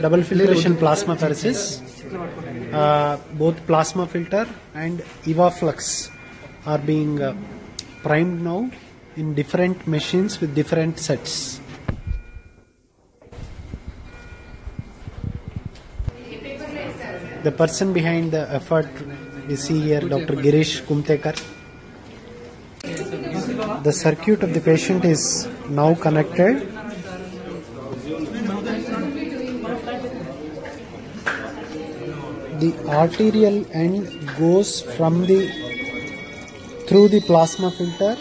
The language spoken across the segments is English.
double filtration plasmapheresis. Uh, both plasma filter and EvaFlux are being uh, primed now in different machines with different sets. The person behind the effort we see here, Dr. Girish Kumtekar. The circuit of the patient is now connected. The arterial end goes from the through the plasma filter.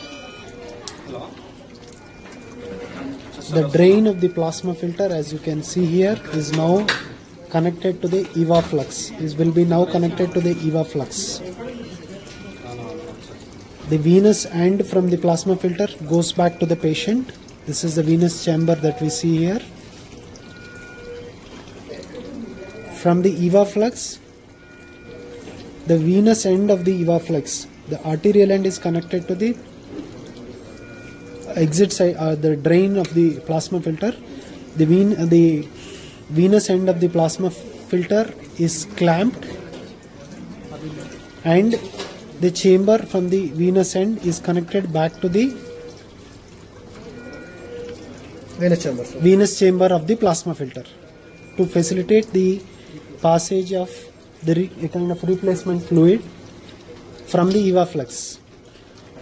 The drain of the plasma filter, as you can see here, is now connected to the EVA flux. This will be now connected to the EVA flux. The venous end from the plasma filter goes back to the patient. This is the venous chamber that we see here. From the EVA flux, the venous end of the EVA flux, the arterial end is connected to the exit side, uh, the drain of the plasma filter. The, ven- uh, the venous end of the plasma filter is clamped and the chamber from the venous end is connected back to the venous chamber. Venous chamber of the plasma filter to facilitate the passage of the re- a kind of replacement fluid from the EVA flux.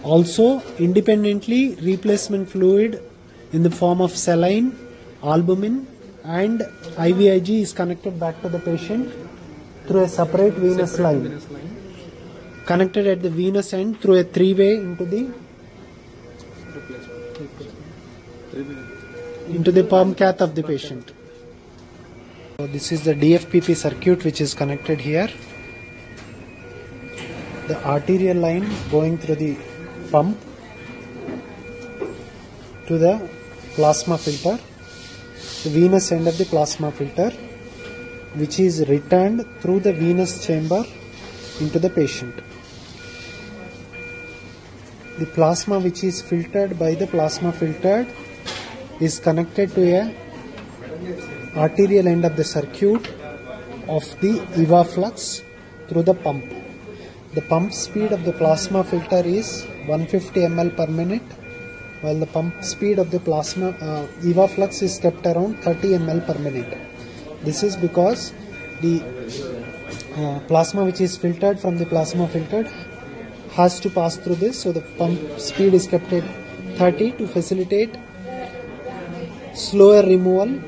Also, independently, replacement fluid in the form of saline, albumin, and IVIG is connected back to the patient through a separate venous line. venous line, Connected at the venous end through a three way into the into the perm cath of the patient. So this is the DFPP circuit which is connected here. The arterial line going through the pump to the plasma filter, the venous end of the plasma filter, which is returned through the venous chamber into the patient. The plasma which is filtered by the plasma filtered is connected to a arterial end of the circuit of the EVA flux through the pump. The pump speed of the plasma filter is 150 ml per minute while the pump speed of the plasma uh, EVA flux is kept around 30 ml per minute. This is because the uh, plasma which is filtered from the plasma filter has to pass through this so the pump speed is kept at 30 to facilitate slower removal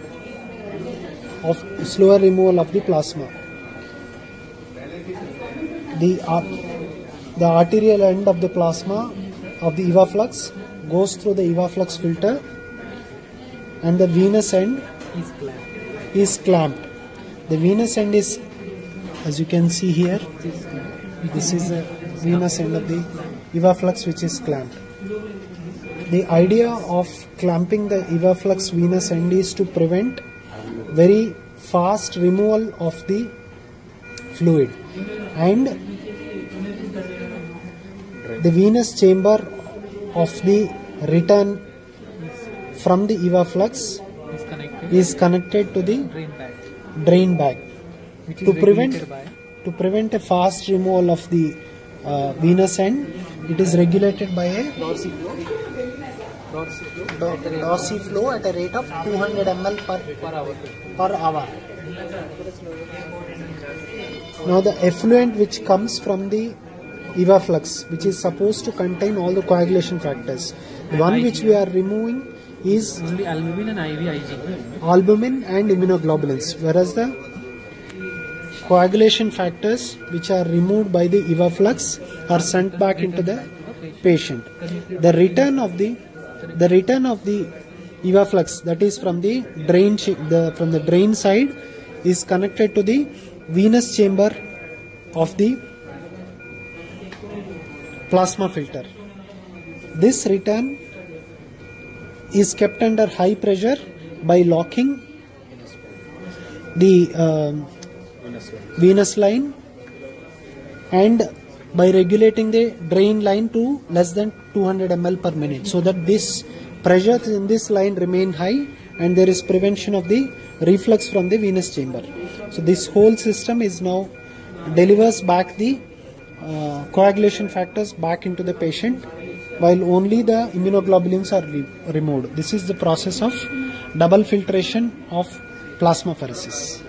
of slower removal of the plasma. The, uh, the arterial end of the plasma of the EVA flux goes through the EVA flux filter and the venous end Is clamped. is clamped. The venous end is, as you can see here, this is the venous end of the EVA flux which is clamped. The idea of clamping the EVA flux venous end is to prevent very fast removal of the fluid and the venous chamber of the return from the EVA flux Is connected. is connected to the Drain bag. drain bag to prevent by to prevent a fast removal of the uh, venous end it is regulated by a dorsal flow. Flow. do- dorsal flow at a rate of 200 ml per, Per hour. per hour now the effluent which comes from the eva flux which is supposed to contain all the coagulation factors the one which we are removing is Only albumin and IVIG. albumin and immunoglobulins whereas the coagulation factors which are removed by the eva flux are sent back into the patient the return of the the return of the eva flux that is from the drain the from the drain side is connected to the venous chamber of the plasma filter. This return is kept under high pressure by locking the um, venous line and by regulating the drain line to less than 200 ml per minute so that this pressure in this line remain high and there is prevention of the reflux from the venous chamber. So this whole system is now delivers back the uh, coagulation factors back into the patient while only the immunoglobulins are re- removed. This is the process of double filtration of plasmapheresis.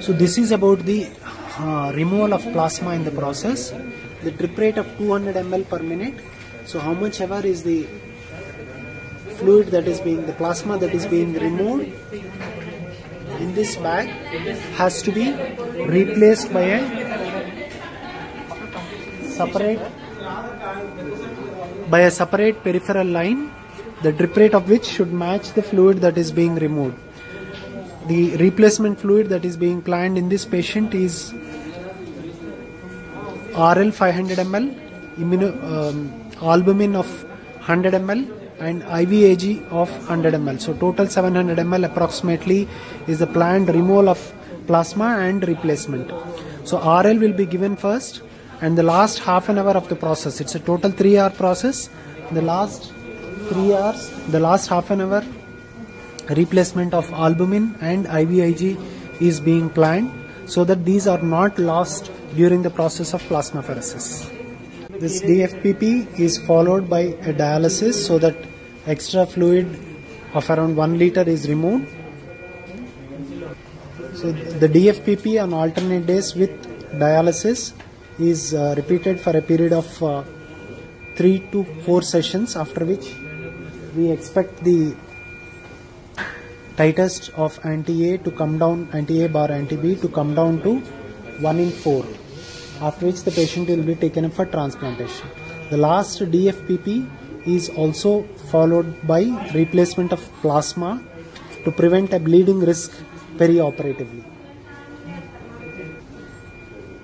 So this is about the uh, removal of plasma in the process. The drip rate of 200 ml per minute. So how much ever is the fluid that is being the plasma that is being removed in this bag has to be replaced by a separate by a separate peripheral line the drip rate of which should match the fluid that is being removed the replacement fluid that is being planned in this patient is RL 500 ml, immuno, um, albumin of 100 ml, and IVIG of 100 ml. So total 700 ml approximately is the planned removal of plasma and replacement. So RL will be given first, and the last half an hour of the process. It's a total three hour process. The last three hours, the last half an hour replacement of albumin and IVIG is being planned so that these are not lost during the process of plasmapheresis. This DFPP is followed by a dialysis so that extra fluid of around 1 liter is removed. So the DFPP on alternate days with dialysis is uh, repeated for a period of uh, 3 to 4 sessions after which we expect the titers of anti-A to come down, anti-A bar anti-B to come down to 1 in 4, after which the patient will be taken up for transplantation. The last DFPP is also followed by replacement of plasma to prevent a bleeding risk perioperatively.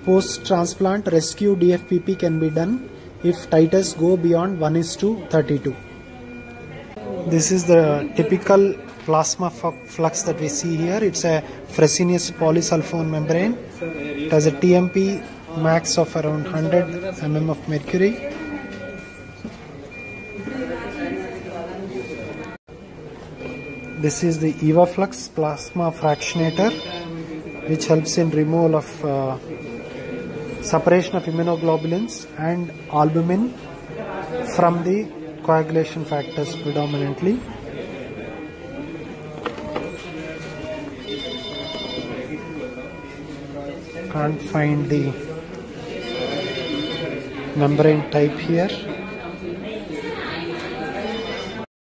Post-transplant rescue DFPP can be done if titers go beyond 1 is to 32. This is the typical Plasmaflux that we see here. It's a Fresenius polysulfone membrane. It has a TMP max of around 100 mm of mercury. This is the EvaFlux plasma fractionator which helps in removal of uh, separation of immunoglobulins and albumin from the coagulation factors predominantly. Can't find the membrane type here.